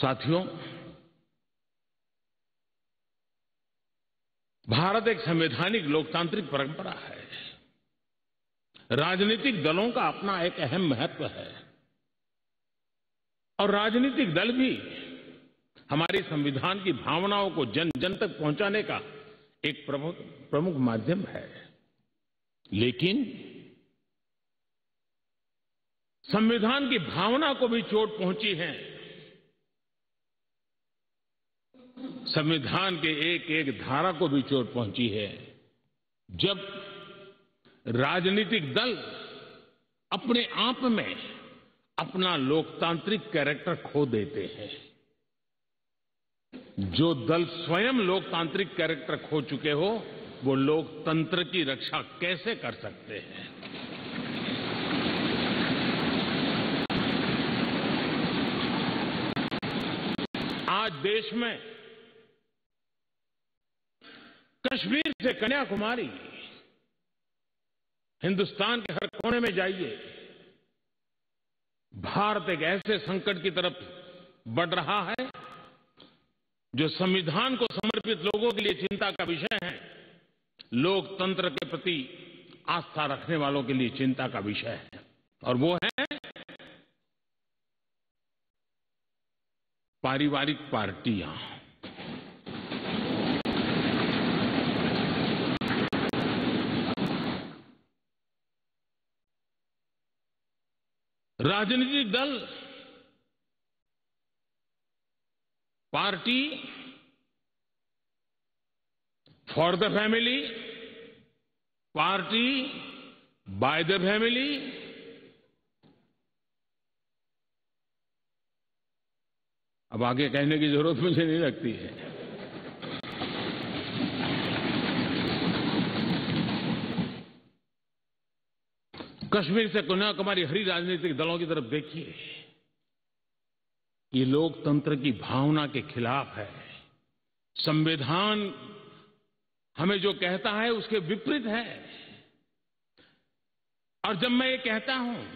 साथियों, भारत एक संवैधानिक लोकतांत्रिक परंपरा है। राजनीतिक दलों का अपना एक अहम महत्व है। और राजनीतिक दल भी हमारी संविधान की भावनाओं को जन जन तक पहुँचाने का एक प्रमुख माध्यम है। लेकिन संविधान की भावना को भी चोट पहुँची है। संविधान के एक एक धारा को भी चोट पहुँची है। जब राजनीतिक दल अपने आप में अपना लोकतांत्रिक कैरेक्टर खो देते हैं, जो दल स्वयं लोकतांत्रिक कैरेक्टर खो चुके हो, वो लोकतंत्र की रक्षा कैसे कर सकते हैं? आज देश में कश्मीर से कन्याकुमारी, हिंदुस्तान के हर कोने में जाइए। भारत एक ऐसे संकट की तरफ़ बढ़ रहा है, जो संविधान को समर्पित लोगों के लिए चिंता का विषय है। लोकतंत्र के प्रति आस्था रखने वालों के लिए चिंता का विषय है। और वो है पारिवारिक पार्टियाँ। राजनीतिक दल, party for the family party by the family अब आगे कहने की ज़रूरत मुझे नहीं लगती है। कश्मीर से कन्याकुमारी हरी राजनीतिक दलों की तरफ़ देखिए। ये लोकतंत्र की भावना के खिलाफ है। संविधान हमें जो कहता है, उसके विपरीत है। और जब मैं ये कहता हूँ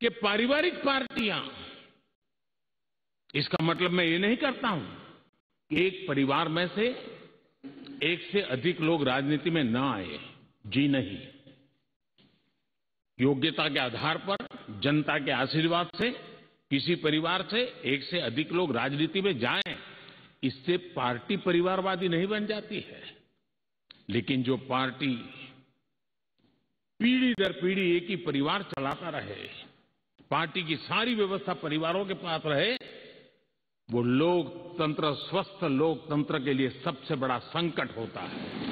कि पारिवारिक पार्टियाँ, इसका मतलब मैं ये नहीं करता हूँ कि एक परिवार में से एक से अधिक लोग राजनीति में ना आए। जी नहीं। योग्यता के आधार पर, जनता के आशीर्वाद से, किसी परिवार से एक से अधिक लोग राजनीति में जाएँ, इससे पार्टी परिवारवादी नहीं बन जाती है। लेकिन जो पार्टी पीढ़ी दर पीढ़ी एक ही परिवार चलाता रहे, पार्टी की सारी व्यवस्था परिवारों के पास रहे, वो लोकतंत्र, स्वस्थ लोकतंत्र के लिए सबसे बड़ा संकट होता है।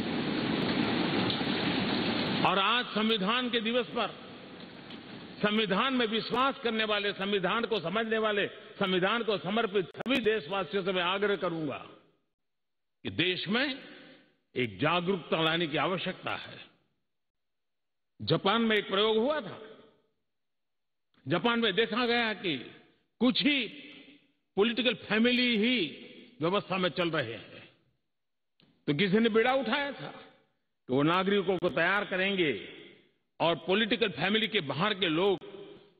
और आज संविधान के दिवस पर संविधान में विश्वास करने वाले, संविधान को समझने वाले, संविधान को समर्पित सभी देशवासियों से मैं आग्रह करूँगा कि देश में एक जागरूकता लाने की आवश्यकता है। जापान में एक प्रयोग हुआ था। जापान में देखा गया कि कुछ ही पॉलिटिकल फैमिली ही व्यवस्था में चल रहे हैं। तो किसी ने बेड़ा उठाया था। कि वो नागरिकों को तैयार करेंगे और पॉलिटिकल फैमिली के बाहर के लोग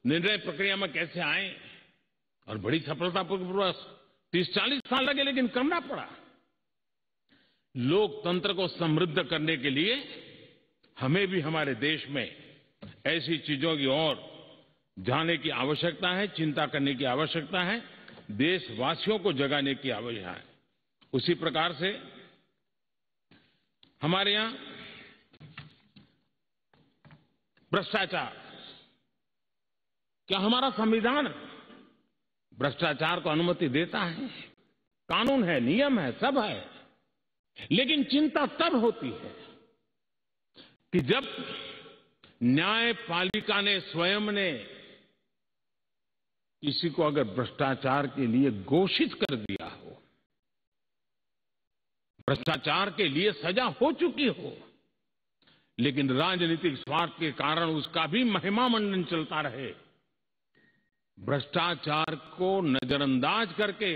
निर्णय प्रक्रिया में कैसे आए? और बड़ी सफलतापूर्वक तीस चालीस साल लगे, लेकिन करना पड़ा। लोकतंत्र को समृद्ध करने के लिए हमें भी हमारे देश में ऐसी चीज़ों की ओर जाने की आवश्यकता है, चिंता करने की आवश्यकता है, देशवासियों को जगाने की आवश्यकता है। उसी प्रकार से हमारे यहाँ भ्रष्टाचार। क्या हमारा संविधान भ्रष्टाचार को अनुमति देता है? कानून है, नियम है, सब है। लेकिन चिंता तब होती है कि जब न्यायपालिका ने स्वयं ने किसी को अगर भ्रष्टाचार के लिए घोषित कर दिया हो, भ्रष्टाचार के लिए सजा हो चुकी हो लेकिन राजनीतिक स्वार्थ के कारण उसका भी महिमा मंडन चलता रहे। भ्रष्टाचार को नजरअंदाज करके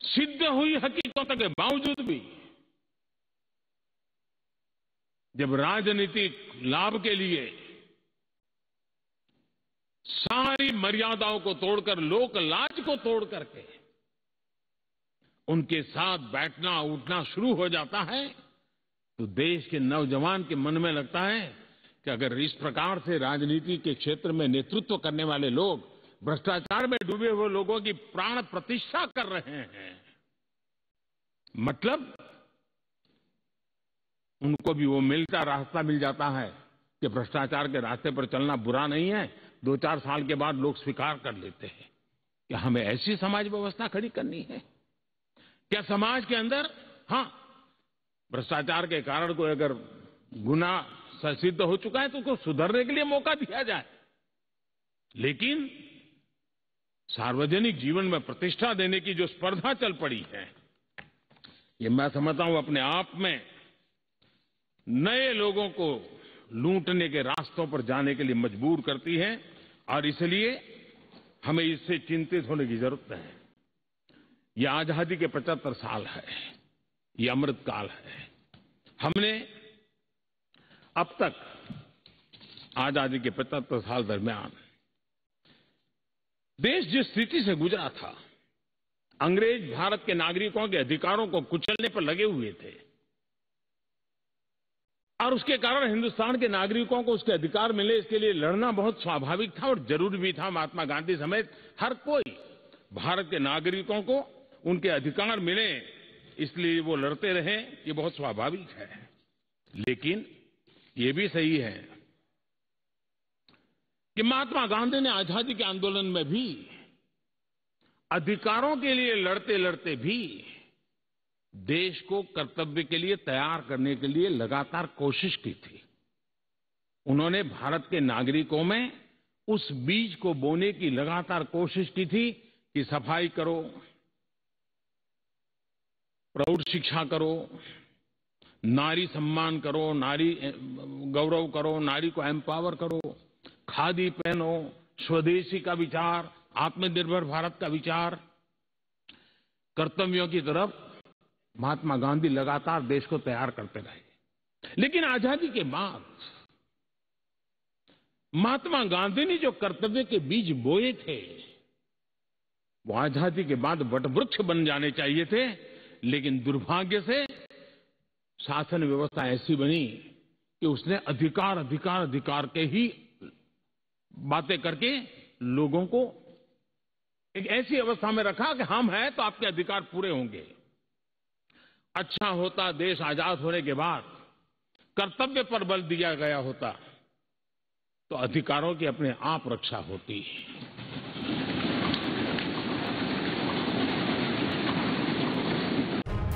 सिद्ध हुई हकीकतों के बावजूद भी जब राजनीतिक लाभ के लिए सारी मर्यादाओं को तोड़कर, लोक लाज को तोड़ करके उनके साथ बैठना, उठना शुरू हो जाता है तो देश के नौजवान के मन में लगता है कि अगर इस प्रकार से राजनीति के क्षेत्र में नेतृत्व करने वाले लोग भ्रष्टाचार में डूबे हुए लोगों की प्राण प्रतिष्ठा कर रहे हैं मतलब उनको भी वो मिलता रास्ता मिल जाता है कि भ्रष्टाचार के रास्ते पर चलना बुरा नहीं है। दो चार साल के बाद लोग स्वीकार कर लेते हैं कि हमें ऐसी समाज व्यवस्था खड़ी करनी है। क्या समाज के अंदर हाँ भ्रष्टाचार के कारण कोई अगर गुना सिद्ध हो चुका है तो उसको सुधरने के लिए मौका दिया जाए। लेकिन सार्वजनिक जीवन में प्रतिष्ठा देने की जो स्पर्धा चल पड़ी है, ये मैं समझता हूँ अपने आप में नए लोगों को लूटने के रास्तों पर जाने के लिए मजबूर करती है, और इसलिए हमें इससे चिंतित होने की ज़रूरत है। ये आज़ादी के 75 साल है। ये अमृत काल है। हमने अब तक आज़ादी के 75 साल दरमियान देश जिस स्थिति से गुजरा था, अंग्रेज़ भारत के नागरिकों के अधिकारों को कुचलने पर लगे हुए थे, और उसके कारण हिंदुस्तान के नागरिकों को उसके अधिकार मिले, इसके लिए लड़ना बहुत स्वाभाविक था और ज़रूरी भी था। महात्मा गांधी समेत हर कोई भारत के नागरिकों को उनके अधिकार मिले इसलिए वो लड़ते रहे ये बहुत स्वाभाविक है। लेकिन ये भी सही है कि महात्मा गांधी ने आज़ादी के आंदोलन में भी अधिकारों के लिए लड़ते लड़ते भी देश को कर्तव्य के लिए तैयार करने के लिए लगातार कोशिश की थी। उन्होंने भारत के नागरिकों में उस बीज को बोने की लगातार कोशिश की थी कि सफ़ाई करो प्रौढ़ शिक्षा करो, नारी सम्मान करो, नारी गौरव करो, नारी को एम्पावर करो, खादी पहनो, स्वदेशी का विचार, आत्मनिर्भर भारत का विचार, कर्तव्यों की तरफ़ महात्मा गांधी लगातार देश को तैयार करते रहे। लेकिन आज़ादी के बाद महात्मा गांधी ने जो कर्तव्य के बीज बोए थे, वो आज़ादी के बाद वटवृक्ष बन जाने चाहिए थे। लेकिन दुर्भाग्य से शासन व्यवस्था ऐसी बनी कि उसने अधिकार अधिकार अधिकार के ही बातें करके लोगों को एक ऐसी अवस्था में रखा कि हम हैं तो आपके अधिकार पूरे होंगे। अच्छा होता, देश आज़ाद होने के बाद कर्तव्य पर बल दिया गया होता तो अधिकारों की अपने आप रक्षा होती।